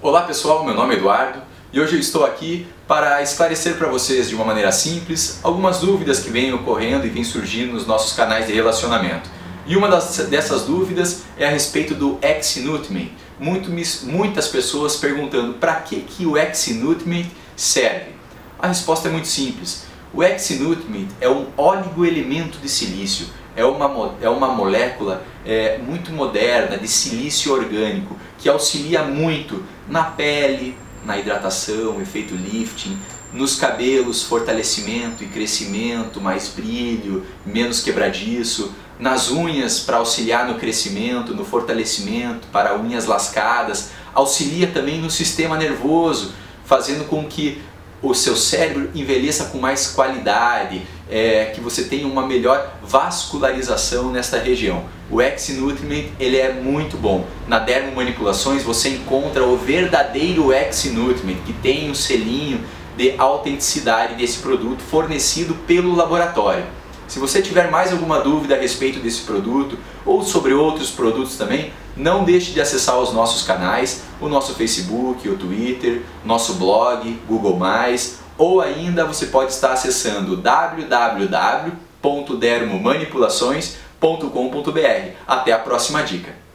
Olá pessoal, meu nome é Eduardo e hoje eu estou aqui para esclarecer para vocês de uma maneira simples algumas dúvidas que vêm ocorrendo e vêm surgindo nos nossos canais de relacionamento. E uma das, dessas dúvidas é a respeito do X-Nutriment. Muito, muitas pessoas perguntando para que, que o X-Nutriment serve. A resposta é muito simples. O X-Nutriment é um oligoelemento de silício, é uma, é uma molécula é, muito moderna de silício orgânico que auxilia muito na pele, na hidratação, efeito lifting, nos cabelos, fortalecimento e crescimento, mais brilho, menos quebradiço, nas unhas para auxiliar no crescimento, no fortalecimento, para unhas lascadas, auxilia também no sistema nervoso, fazendo com que o seu cérebro envelheça com mais qualidade, é, que você tenha uma melhor vascularização nesta região. O X-Nutriment ele é muito bom. Na Dermomanipulações você encontra o verdadeiro X-Nutriment, que tem um selinho de autenticidade desse produto fornecido pelo laboratório. Se você tiver mais alguma dúvida a respeito desse produto ou sobre outros produtos também, não deixe de acessar os nossos canais, o nosso Facebook, o Twitter, nosso blog, Google+, ou ainda você pode estar acessando www.dermomanipulações.com.br. Até a próxima dica!